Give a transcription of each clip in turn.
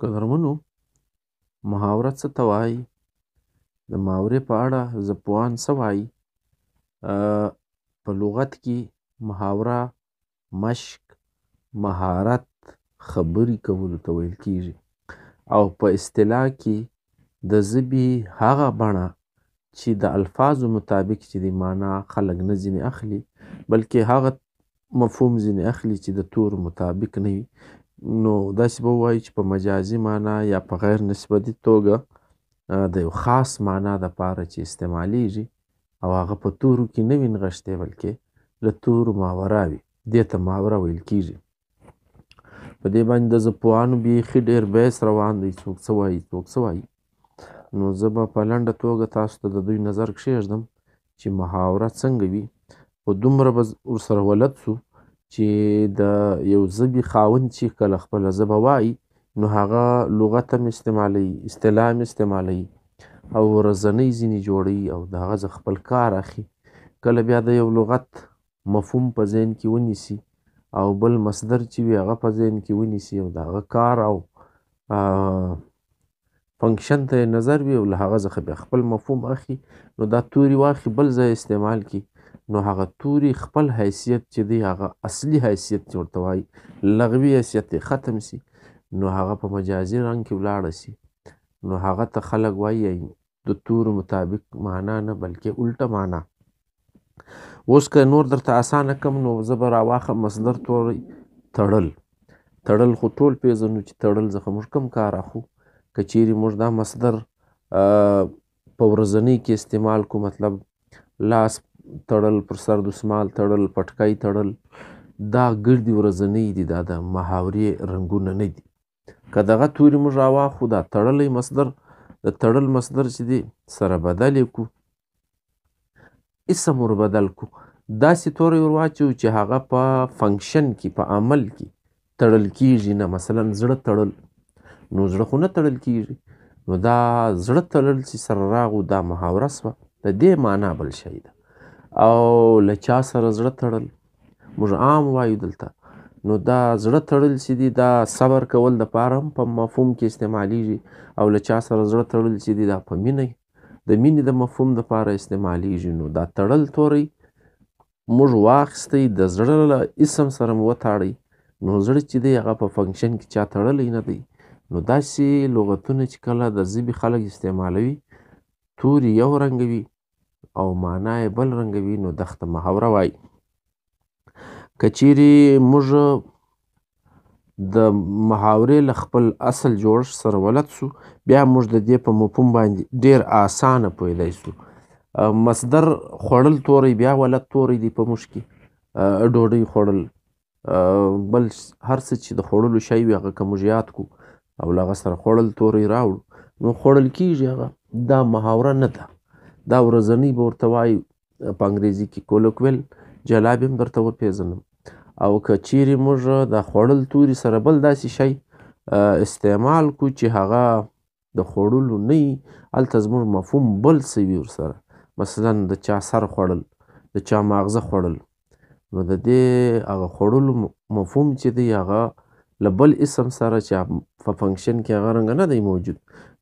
قدرمنو، محاوره څه ته وایي؟ د محاورې په اړه ژبپوهان څه وایي؟ په لغت کې محاوره مشق، مهارت، خبرې کولو ته ویل کېږي او په اصطلاح کې د ژبې هغه بڼه چې د الفاظو مطابق چې د معنا خلک نه ځینې اخلي بلکې هغه مفهوم ځینې اخلي چې د تورو مطابق نه وي، نو داسې به ووایو چې په مجازي معنا یا په غیر نسبتي توګه د یو خاص معنا د پاره چې استعمالیږي او هغه په تورو کې نه وي نغښتی بلکې له تورو ماورا وي دې ته ماورا ویل کیږي. په دې باندې د ځپوانو بیخي ډېر بحث روان دی څوک څه وایي څوک څه وایي نو زه به په لنډه توګه تاسو ته د دوی نظر کښېږدم چې محاوره څنګه وي خو دومره به ورسره ولد سو چې د یو ژبي خاوند چې کله خپله ژبه وایي نو هغه لغت هم استعمالوي اصطلاح هم استعمالوي او ورځنۍ ځینې جوړوي او د هغه خپل کار اخلي کله بیا د یو لغت مفهوم په ذهن کې ونیسي او بل مصدر چې وي هغه په ذهن کې ونیسي او د هغه کار او فنکشن ته نظر وي او له هغه ځخه بیا خپل مفهوم اخي نو دا توري واخي بل ځای استعمال کی نو هغه توري خپل حیثیت چې دی هغه اصلي حیثیت چې ورته وایي لغوي حیثیت یې ختم سي نو هغه په مجازي رنګ کې ولاړ سي نو هغه ته خلک وایي د تورو مطابق معنا نه بلکې الټه معنا اوس که نور درته اسانه کم نو زه به راواخم مصدر توری تړل تړل خو ټول پیژنو چې تړل ځکه موږ کم کار اخو که چیرې موږ دا مصدر په ورځنۍ کې استعمال کو مطلب لاس تړل پر سر دسمال تړل پټکای تړل دا ګردي ورځنۍ دي دا د محاورې رنګونه نه دي که دغه توري موږ راواخو دا تړلی مصدر د تړل مصدر چې دی سره بدل کو اسم ور بدل کو داسې توري ور واچو چې هغه په فنکشن کې په عمل کې تړل کیږي نه مثلا زړه تړل نو زړه خو نه تړل کیږي نو دا زړه تړل چې سره راغو دا محاوره سوه د دې معنا بل شی ده او له چا سره زړه تړل موږ عام وایو دلته نو دا زړه تړل چې دي دا صبر کول د پاره هم په مفهوم کې استعمالیږي او له چا سره زړه تړل چې دي دا په مینه د مینې د مفهوم د پاره استعمالیږي نو دا تړل توري موږ واخیستی د زړه له اسم سره مو وتاړی نو زړه چې دی هغه په فنکشن کې چا تړلی نه دی نو داسې لغتونه چې کله د ژبې خلک استعمالوي توري یو رنګ وي او معنا یې بل رنګ وي نو دخته محاوره وایي کچيري موږ د محاورې له خپل اصل جوړښت سره ولد سو بیا موږ د دې په مفهوم باندې ډیر آسانه پوهیدای سو مصدر خوړل توری بیا ولد توری دی په موږ کې ډوډۍ خوړل بل هر څه چې د خوړلو شی وي هغه که موږ یاد کړو او له هغه سره خوړل تورې راوړو نو خوړل کېږي هغه دا محاوره نه ده دا ورځنۍ به ورته وایو په انګریزي کې کولوکویل جلا به هم درته وپېژنم او که چیرې موږ دا خوړل توري سره بل داسې شی استعمال کړو چې هغه د خوړلو نه وي هلته زموږ مفهوم بل څه وي ورسره مثلا د چا سر خوړل د چا ماغزه خوړل نو د دې هغه خوړلو مفهوم چې دی هغه له بل اسم سره چې په فنکشن کې هغه رنګ نه دی موجود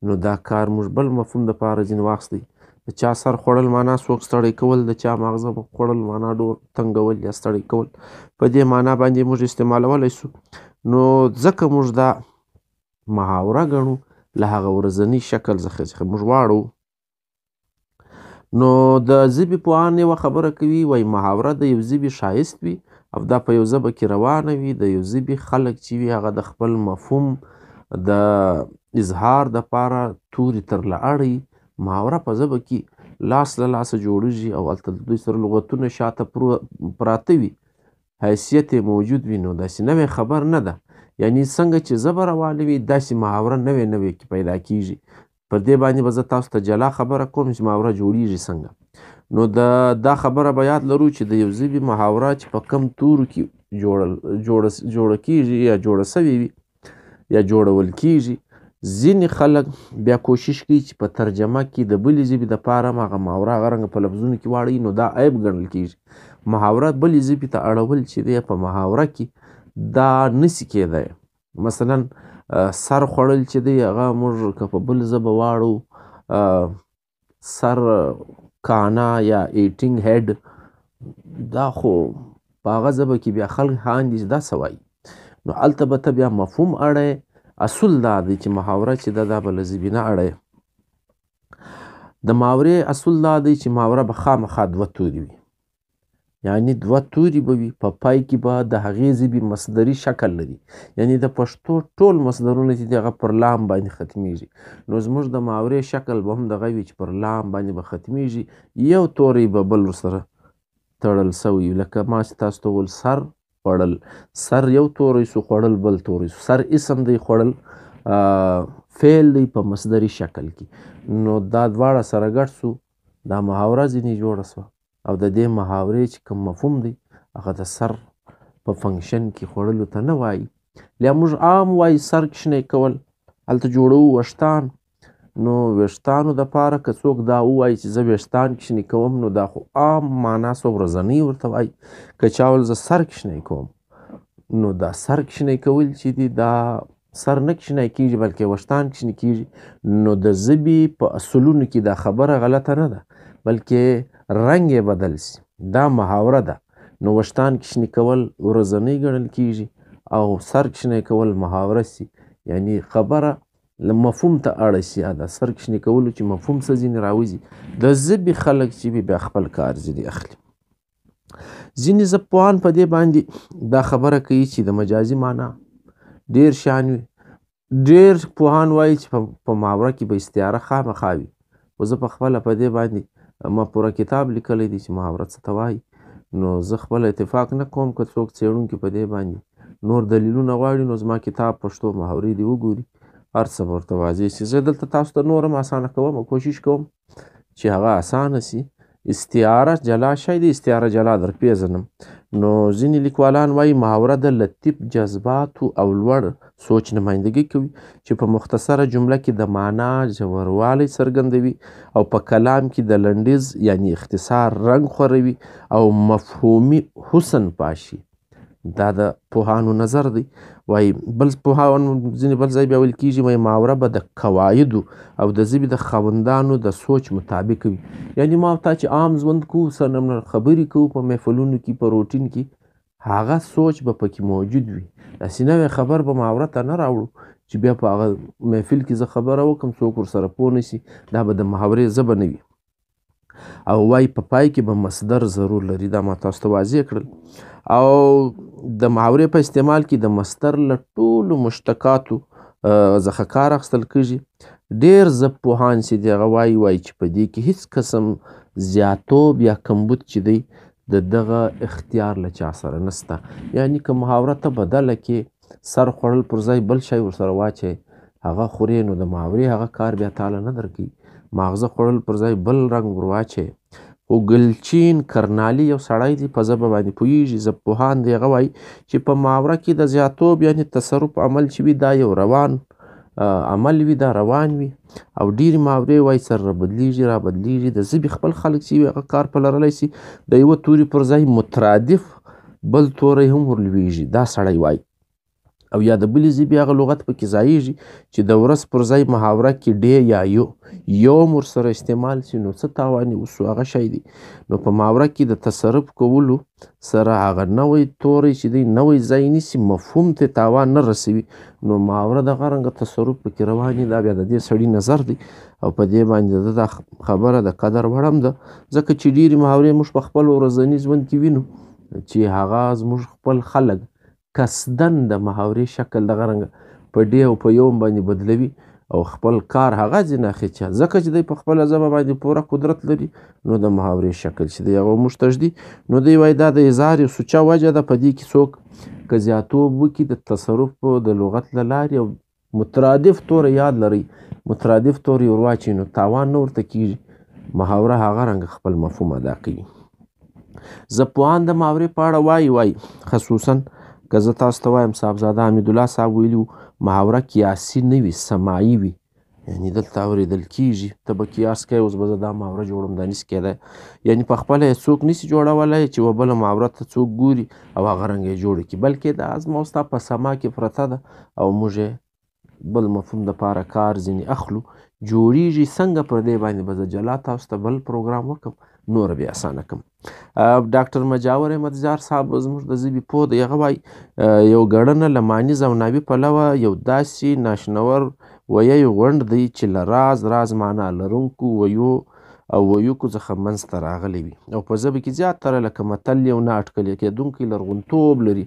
نو دا کار موږ بل مفهوم د پاره ځین واخلي د چا سر خوړل معنا څوک ستړی کول د چا ماغزه خوړل معنا ډور تنګول یا ستړی کول په دې معنا باندې موږ استعمالولای شو نو ځکه موږ دا محاوره ګڼو له هغه ورځني شکل څخه چې موږ واړو نو د ژبې پوهان یوه خبره کوي وایي محاوره د یو ژبې ښایست وي او دا په یو ژبه کې روانه وي د یو ژبې خلک چې وي هغه د خپل مفهوم د اظهار دپاره توري ترله اړوي محاوره په ژبه کې لاس له لاسه جوړېږي او هلته د دوی سره لغتونه شاته پراته وي حیثیت یې موجود وي نو داسې نوې خبر نه ده یعنی څنګه چې زبه روانه وي داسې محاوره نوې نوې کې پیدا کیږي پر دې باندې به زه تاسو ته جلا خبره کوم چې محاوره جوړیږي څنګه نو دا دا خبره به یاد لرو چې د یو ژبې محاوره چې په کم تورو کې جوړه جوړه کیږي یا جوړه سوې وي یا جوړول کیږي ځینې خلک بیا کوشش کوي چې په ترجمه کې د بلې ژبې د پاره هغه محاوره هغه رنګ په لفظونو کې واړوي نو دا عیب ګڼل کیږي محاوره بلې ژبې ته اړول چې دی په محاوره کې دا نسی کېدای مثلا سر خوړل چې دی هغه موږ که په بل ژبه واړو سر کانا یا ایټینګ هډ دا خو په هغه ځبه کې بیا خلک هان دي دا سوای نو الته به ته بیا مفهوم اړه اصول دا دی چې محاوره چې دا د بلزبی نه اړه د ماورې اصول دا دی چې ماوره به خامخا دوه توري وي یعنی دوه توری به وي په پای کې به د هغې ژبې مصدري شکل لري یعنی د پښتو ټول مصدرونه چې دي هغه پر لام باندې ختمیږي نو زموږ د ماورې شکل به هم دغه وي چې پر لام باندې به ختمیږي یو توری به بل ورسره تړل سوی لکه ما چې تاسو ته وویل سر خوړل سر یو توری سو خوړل بل توری سو سر اسم دی خوړل فعل دی په مصدري شکل کې نو دا دواړه سره ګډ سو دا محاوره ځینې جوړه سوه او د دې محاورې چې کوم مفهوم دی هغه د سر په فنکشن کې خوړلو ته نه وایي لیا موږ عام وایي سر کښنی کول هلته جوړو وشتان نو ویښتانو دپاره که څوک دا ووایي چې زه ویښتان کښنې کوم نو دا خو عام معنا څو ورځنۍ ورته وایي که چا ویل زه سر کښنی کوم نو دا سر کښنی کول چې دي دا سر نه کښنی کیږي بلکې وشتان کښنی کیږي نو د زبی په اصولونو کې دا خبره غلطه نه ده بلکې رنګ یې بدل سي دا محاوره ده نو وشتان کښنی کول ورځنی ګڼل کیږي او سر کښنی کول محاوره سي یعنی خبره له مفهوم ته اړه سي دا سر کښنی کولو چې مفهوم څه ځینې راوځي د زبی خلک چې بیا خپل کار ځینې اخلي ځینې ژبپوهان په دې باندې دا خبره کوي چې د مجازي معنا ډېر شان وي ډېر پوهان وایي چې په ماوره کې به استعاره خامخا وي خو زه په خپله په دې باندې ما پوره کتاب لیکلی دی چې ماوره څه ته وایي نو زه خپل اتفاق نه کوم که څوک څېړونکي په دې باندې نور دلیلونه غواړي نو زما کتاب پښتو محاورې دې وګوري هر څه به ورته واضح شي زه دلته تاسو ته نور هم اسانه کوم کوشش کوم چې هغه اسانه سي استعاره جلا شي د استعاره جلا در پیژنم نو ځینې لیکوالان وایي محاوره د لطیف جذباتو او لوړ سوچ نمایندګي کوي چې په مختصره جمله کې د معنا ژوروالی څرګندوي او په کلام کې د لنډیز یعنی اختصار رنګ خوروي او مفهومي حسن پاشي دا د پوهانو نظر دی وایي بل پوهان ځینې بل ځای بیا ویل کېږي وایي محاوره به د قواعدو او د ژبې د خاوندانو د سوچ مطابق وي یعنې ما تا چې عام ژوند کوو سره خبرې کوو په محفلونو کې په روټین کې هغه سوچ به پکې موجود وي داسې نوی خبر به محاوره ته نه راوړو چې بیا په هغه محفل کې زه خبره وکړم څوک ورسره پوه نه شي دا به د محاورې ژبه نه وي او وای په پای کې به مصدر ضرور لري دا ما تاسو ته واضح کړل او د محاورې په استعمال کې د مصدر له ټولو مشتقاتو ځخه کار اخستل کېږي ډېر زب پوهان چې دی هغه وایي وایي چې په دې کې هیڅ قسم زیاتوب یا کمبود چې دی د دغه اختیار له چا سره نسته یعنی که محاوره ته بدله کې سر خوړل پر ځای بل شی ورسره واچي هغه خورې نو د ماورې هغه کار بیا تاله نه درکوي ماغزه خوړل پر ځای بل رنګ ورواچي خو ګلچین کرنالي یو سړی دی په ژبه باندې پوهېږي ژبپوهان دی هغه وایي چې په ماوره کې د زیاتوب یعنې تصرف عمل چې وي دا یو روان عمل وي دا روان وي او ډېری محاورې وايي سر رابدلېږي رابدلېږي د ژبې خپل خلک چې وي هغه کار په لرلی شي د یوه توري پر ځای مترادف بل توری هم ورلوېږي دا سړی وايي او یا د بلې ژبې هغه لغت پکې ځایږي چې د ورځ پر ځای محاوره کې ډې یا یو یوم ورسره استعمال شي نو څه تاوان یې وسو هغه شی دی نو په محاوره کې د تصرف کولو سره هغه نوی توری چې دی نوی ځای نیسي مفهوم ته تاوان نه رسوي نو ماوره د غرنګ تصرف پکې رواني دا بیا د دې سړی نظر دی او په دې باندې دا خبره د قدر وړم ده ځکه چې ډېری محاورې موږ په خپل ورځني ژوند کې وینو چې هغه زموږ خپل خلک قصداً د محاورې شکل دغه رنګه په ډې او په یوم باندې بدلوي او خپل کار هغه ځینې اخی چا ځکه چې دی په خپل ځبه باندې پوره قدرت لري نو د محاورې شکل چې دی هغه موږ تجدي نو دی وای دا د اظهار یو سوچه وجه ده په دې کې څوک که زیاتوب وکړي د تصرف د لغت له لارې او مترادف توری یاد لرئ، مترادف توری ورواچي نو تاوان نه ورته کیږي، محاوره هغه رنګ خپل مفهوم ادا کوي. ژبپوهان د محاورې په اړه وایي وایي خصوصا که زه تاسو ته وایم صاحبزاده حمیدالله صاحب ویلي وو محاوره قیاسي نه وي سماعي وي یعنی دلته اورېدل کېږي ته به قیاس کوې اوس به زه دا محاوره جوړوم دا نشي کېدای یعنی په خپله یې څوک نشي جوړولی چې و بله محاوره ته څوک ګوري او هغه رنګ یې جوړ کړي بلکې دا زما او ستا په سما کې پرته ده او موږ یې بل مفهوم لپاره کار ځینې اخلو جوړیږي څنګه پر دې باندې به زه جلا تاسو ته بل پروګرام وکم نور بیا اسانه کم ډاکټر مجاور احمد زار صاحب زموږ د ژبې پوه دی هغه وایي یو ګړنه له مانیز او ناوي پلوه یو داسې ناشنور ویی غونډ دی چې له راز راز معنا لرونکو ویو او ویوکو څخه منځ ته راغلي وي او په ژبه کې زیاتره لکه متل یو نه اټکل کېدونکی لرغونتوب لري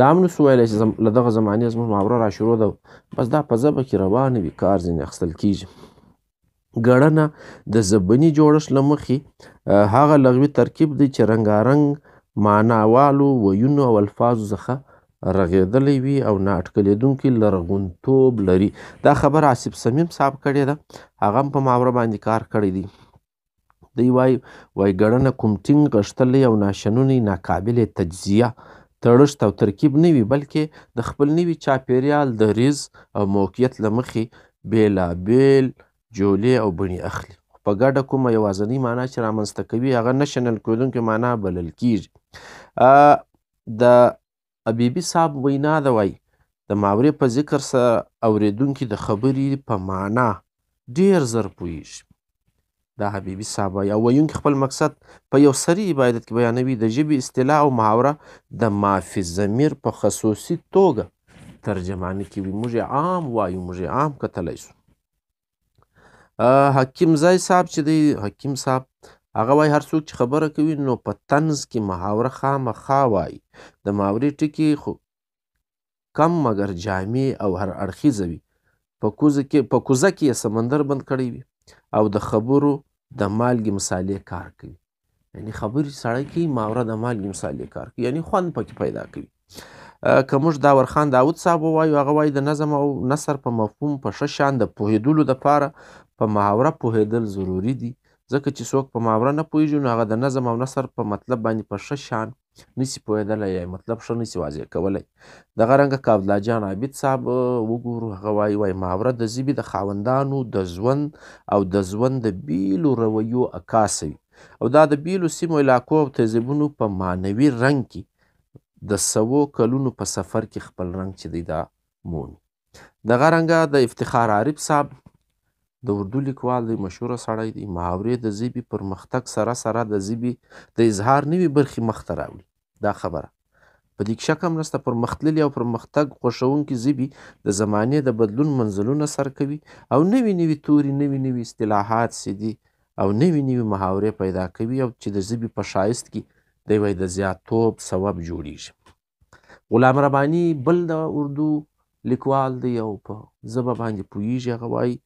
دا هم نسو ویلی چې زم... له دغه زمانې زموږ محاوره را شروع ده بس دا په ژبه کې روانه وي کار ځینې اخیستل کېږي ګړنه د ژبني جوړښت له مخې هغه لغوي ترکیب دی چې رنګارنګ معناوالو ویونو او الفاظو څخه رغېدلی وي او نه اټکلېدونکی لرغونتوب لري دا خبره آصف صمیم صاحب کړې ده هغه هم په ماوره باندې کار کړی دی دی وای وای ګړنه کوم ټینګ غښتلی او ناشنونی ناقابل تجزیه تړښت او ترکیب نه وي بلکې د خپل نوي چاپیریال دریز او موقعیت له مخې بېلابېل جولې او بڼې اخلي په ګډه کومه یوازنۍ معنا چې رامنځته کوي هغه نشنل کېدونکې معنا بلل کیږي د ابيبي صاحب وينا ده وايي د ماورې په ذکر سره اورېدونکي د خبري په مانا ډېر زر پوهېږي. دا حبيبي صاحب وايي او ويونکي خپل مقصد په يو سري عبادت کې بيانوي د ژبې اصطلاح او محاوره د مافي ضمير په خصوصي توګه ترجماني کوي موږ عام وايو موږ عام کتلی شو. حکیم ځای صاحب چې دی حکیم صاحب هغه وای هر څوک چې خبره کوي نو په تنز کې محاوره خامخا وای د ماوري ټکی خو کم مګر جامع او هر اړخیزه وي په کوزه کې په کوزه کې سمندر بند کړی وي او د خبرو د مالګې مصالې کار کوي یعنی خبرې سړی کوي ماوره د مالګې مثال یې کار کوي یعنی خوند پکې پیدا کوي که موږ دا ورخان داود صاحب ووایو هغه وایي د نظم او نثر په مفهوم په ښه شان د پوهېدلو دپاره په محاوره پوهېدل ضروري دي ځکه چې څوک په محاوره نه پوهېږي نو هغه د نظم او نثر په مطلب باندې په ښه شان نسی پوهیدلی یا مطلب ښه نسی واضح کولی دغه رنګه کابدلا جان عابد صاحب وګورو هغه وای وای ماوره د زیبی د خاوندانو د ژوند او د ژوند د بیلو رویو عکاسه وی او دا د بیلو سیمو علاقو او تهذیبونو په معنوي رنګ کې د سوو کلونو په سفر کې خپل رنګ چې دی دا مومي دغه رنګه د افتخار عارف صاحب د اردو لیکوال دی مشهور سړی دی محاورې د ژبې پرمختګ سره سره د ژبې د اظهار نوې برخې مخته راوړي دا خبره په دې شک هم نشته پرمختللي او پرمختګ خوښونکي ژبې د زمانې د بدلون منزلونه سر کوي او نوي نوي توري نوي نوي اصطلاحات چې دي او نوي نوي محاورې پیدا کوي او چې د ژبې په ښایست کې د یوه د زیاتوب سبب جوړیږي غلام رباني بل د اردو لیکوال دی او په ژبه باندې پوهیږي هغه وایي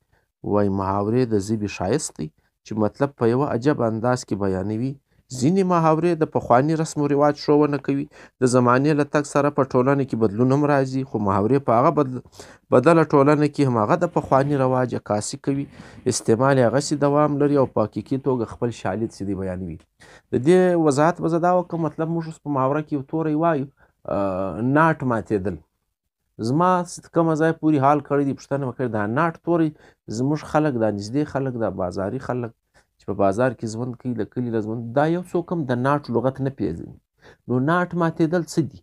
وایي محاورې د ژبې ښایست دی چې مطلب په یوه عجب انداز کې بیانوي ځینې محاورې د پخواني رسم و رواج ښوونه کوي د زمانې له تګ سره په ټولنه کې بدلون هم راځي خو محاورې په هغه بدل بدله ټولنه کې هم هغه د پخواني رواج عکاسي کوي استعمال یې هغسې دوام لري او په حقیقي توګه خپل شالید سیدی بیانوي د دې وضاحت به زه دا وکړم مطلب موږ اوس په ماوره کې یو توری وایو ناټ ماتېدل زما کومه ځای پورې حال کړی دی پوښتنه وکړي دا ناټ توری زموږ خلک دا نږدې خلک دا بازاري خلک چې په بازار کې ژوند کوي له کلي له ژوند دا یو څوک هم د ناټ لغت نه پېژني نو ناټ ماتېدل څه دي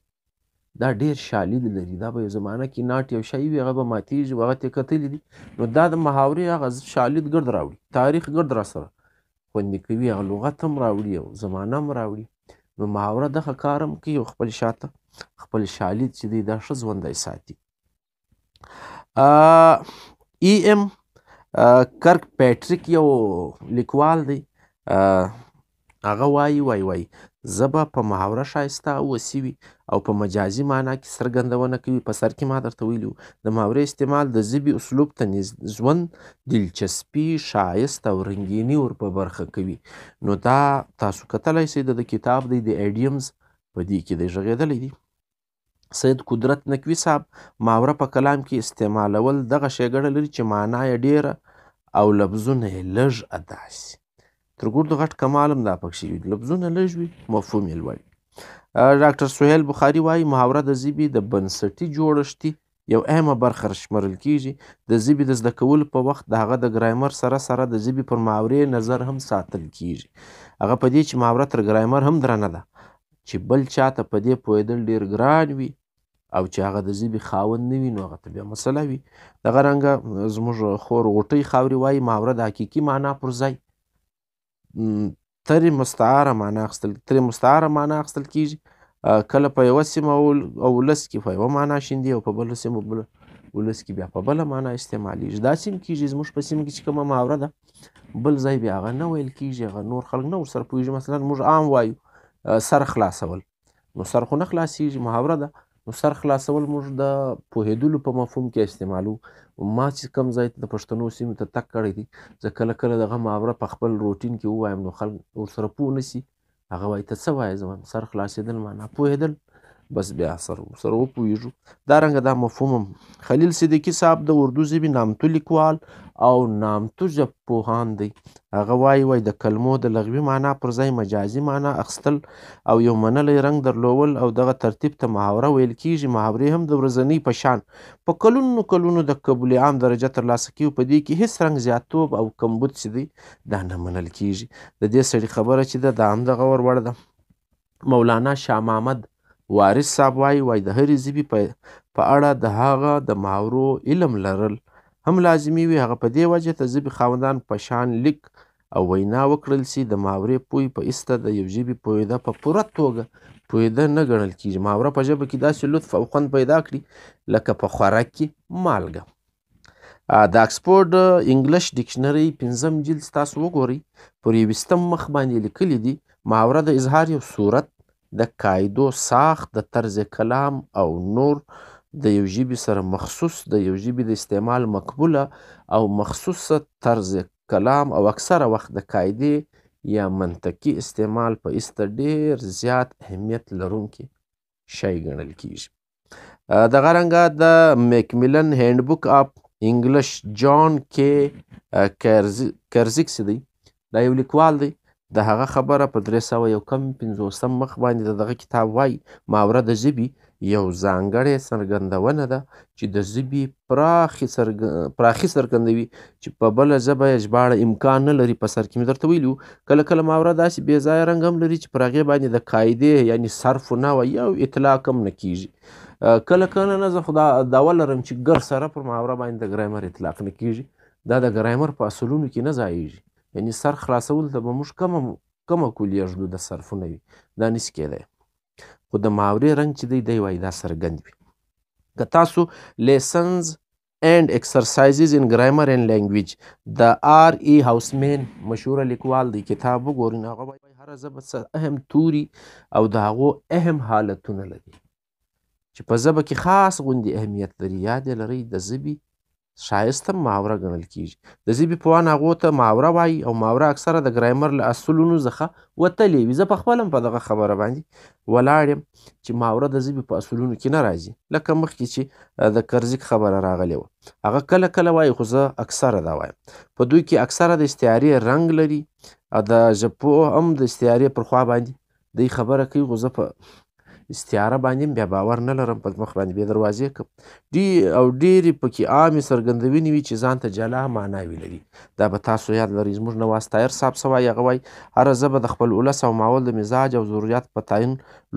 دا ډیر شالید لري دا به یو زمانه کې ناټ یو شی وي هغه به ماتیږي هغه ته کتلې دي نو دا د محاورې هغه شالید ګرد راوړي تاریخ ګرد را سره خوندې کوي هغه لغت هم راوړي او زمانه هم راوړي نو محاوره دغه کار هم کوي او خپل شاته خپل شالید چې دی دا ښه ژوندی ساتي ای ایم کرک پیټریک یو لیکوال دی هغه وایي وایي وایي ژبه په محاوره ښایسته او وسي وي او په مجازي معنا کې څرګندونه کوي په سر کې ما درته ویلي وو د محاورې استعمال د ژبې اسلوب ته ژوند دلچسپي ښایست او رنګیني ور په برخه کوي نو دا تاسو کتلی شئ د کتاب دی د ایډیمز په دې کې دی غږېدلی دی سید قدرت نقوي صاحب ماوره په کلام کې استعمالول دغه ښېګړه لري چې معنا یې ډېره او لفظونه یې لږ ادا شي تر ګردو غټ کمال هم دا پکښې وي لفظونه لږ وي مفهوم یې لوړ ډاکټر سهیل بخاري وایي محاوره د ژبې د بنسټي جوړښتي یو اهمه برخه شمرل کیږي، د ژبي د زده کولو په وخت د هغه د ګرایمر سره سره د ژبي پر محاورې نظر هم ساتل کیږي، هغه په دې چي محاوره تر ګرایمر هم درنه ده چي بل چا ته په دې پوهېدل ډېر ګران وي او چي هغه د ژبي خاوند نه وي نو هغه ته بیا مسله وي، دغه رنګه زموږ خور غوټۍ خاوري وايي، محاوره د حقیقي معنا پر ځای ترې مستعاره معنا اخستل ترې مستعاره معنا اخستل کیږي کله په یوه سیمه او ولس کې په یوه معنا شیندي او په بله سیمه بل ولس کې بیا په بله معنا استعمالیږي دا سیم کیږي زموږ په سیمه کې چې کومه محاوره ده بل ځای بیا هغه نه ویل کیږي هغه نور خلک نه ورسره پوهیږي مثلا موږ عام وایو سر خلاصول نو سر خو نه خلاصیږي محاوره ده نو سر خلاصول موږ د پوهېدلو په مفهوم کې استعمالو ما چې کم ځای ته د پښتنو سیمو ته تک کړی دی زه کله کله دغه محاوره په خپل روټین کې ووایم نو خلک ورسره پوه نه سي هغه وایي ته څه وایې زه وایم سر خلاصېدل معنا پوهېدل بس بیا سر سره وپوهېږو دا رنګه دا مفهوم هم خلیل صدیقي صاحب د اردو ژبې نامتو لیکوال او نامتو ژبپوهان دی. هغه وايي وای د کلمو د لغوي معنا پر ځای مجازي معنا اخستل او یو منلی رنګ درلوول او دغه ترتیب ته محاوره ویل کېږي، محاورې هم د ورځنۍ په شان په کلونو کلونو د قبول عام درجه ترلاسه کوي، په دې کې هېڅ رنګ زیاتوب او کمبود چې دی دا نه منل کېږي، د دې سړي خبره چې ده دا هم د غور وړ ده. مولانا شاه محمد وارث صاحب وايي، وايي د هرې ژبې په په اړه د هغه د محاورو علم لرل هم لازمي وي، هغه په دې وجه ته ژبې خاوندان په شان لیک او وینا وکړل شي، د محاورې پوهي په ایسته د یو ژبې پوهېده په پوره توګه پوهېده نه ګڼل کېږي، محاوره په ژبه کې داسې لطف او خوند پیدا کړي لکه په خوراک کې مالګه. د اکسفورډ انګلیش ډکشنری پنځم جلد تاسو وګورئ پر یوستم مخ باندې لیکلي دي محاوره د اظهار یو صورت د قاعدو ساخت د طرز کلام او نور د یو ژبې سره مخصوص د یو ژبې د استعمال مقبوله او مخصوصه طرز کلام او اکثره وخت د قاعدې یا منطقي استعمال په ایسته ډیر زیات اهمیت لرونکي شی ګڼل کیږي دغه رنګه د میکمیلن هندبوک اپ انګلیش جان کې کرزیک څه دی دا یو لیکوال دی د هغه خبره په درې سوه یو کم پنځوسم مخ باندې د دغه کتاب وایي ماوره د ژبي یو ځانګړې څرګندونه ده چې د ژبي پراخي څرګندوي چې په بله ژبه یې ژباړه امکان نه لري په سر کې مې درته ویلي وو کله کله ماورا داسې بې ځایه رنګ هم لري چې پر هغې باندې د قاعدې یعنی صرف نه وایي او اطلاق هم نه کیږي کله کله نه زه خو دا دعوه لرم چې ګر سره پر ماورا باندې د ګرامر اطلاق نه کیږي دا د ګرامر په اصولونو کې نه ځایږي یعنی سر خلاصول ته به موږ کمه کمه کولیږو د صرفونه وي دا نشي کېدای خو د ماورې رنګ چې دی دی وایي دا څرګند وي که تاسو لیسنز اینډ ایکسرسایزز ان ګرامر اینډ لینګویج د آر ای هاوسمین مشهور لیکوال دی کتاب وګورئ هغه وایي هره ژبه څه اهم توري او د هغو اهم حالتونه لري چې په ژبه کې خاص غوندې اهمیت لري یاد یې لرئ د ژبې ښایست هم محاوره ګڼل کېږي. د ژبې پوهان هغو ته محاوره وايي او محاوره اکثره د ګرامر له اصولونو ځخه وتلې وي. زه پخپله هم په دغه خبره باندې ولاړ یم چې محاوره د ژبې په اصولونو کې نه راځي. لکه مخکې چې د کرزیک خبره راغلې وه. هغه کله کله وايي خو زه اکثره دا وایم. په دوی کې اکثره د استعارې رنګ لري او د ژبپوه هم د استعارې پر خوا باندې دی خبره کوي خو زه په استعاره باندې بیا باور نه لرم په مخ باندې بې دروازې کوم ډي او ډېرې پکې عامې څرګندونې وي چې ځان ته جلا معناوې لري دا به تاسو یاد لرئ زموږ نواز طایر صاحب څه وایي هغه وایي هره ژبه د خپل ولس او ماحول د مزاج او ضروریات په تعین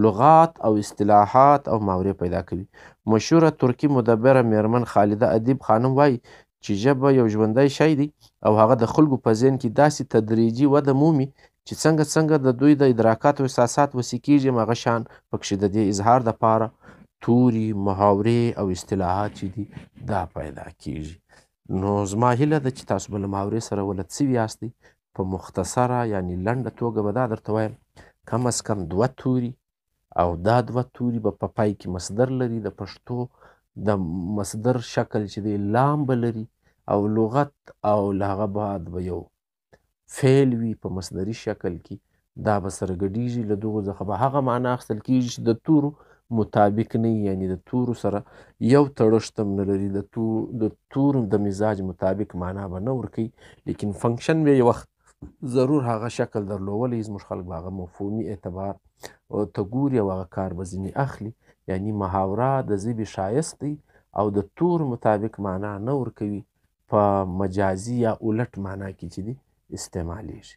لغات او اصطلاحات او ماورې پیدا کوي مشهوره ترکي مدبره میرمن خالده ادیب خانم وایي چې ژبه یو ژوندی شی دی او هغه د خلکو په ذهن کې داسې تدریجي وده مومي چې څنګه څنګه د دوی د ادراکات او احساسات وسې کېږي هماغه شان پکښې د دې اظهار د پاره توري، محاورې او اصطلاحات چې دي دا پیدا کېږي. نو زما هیله ده چې تاسو به له محاورې سره ولد سوي یاستئ په مختصره یعنی لنډه توګه به دا درته وایم کم از کم دوه توري او دا دوه توري به په پای کې مصدر لري د پښتو د مصدر شکل چې دی لام به لري او لغت او له هغه بعد به یو فعل وي په مصدري شکل کې دا به سره ګډیږي له دغو څخه به هغه معنا اخیستل کیږي چې د تورو مطابق نه یعنی د تورو سره یو تړښت هم نه لري د تورو د مزاج مطابق معنا به نه ورکوي لیکن فنکشن به یې وخت ضرور هغه شکل درلولی زموږ خلک به هغه مفهومي اعتبار ته ګوري او هغه کار به ځینې اخلي یعنی محاوره د ژبې ښایست دی او د تور مطابق معنا نه ورکوي په مجازي یا الټ معنا کې چې دی استعمالیږي.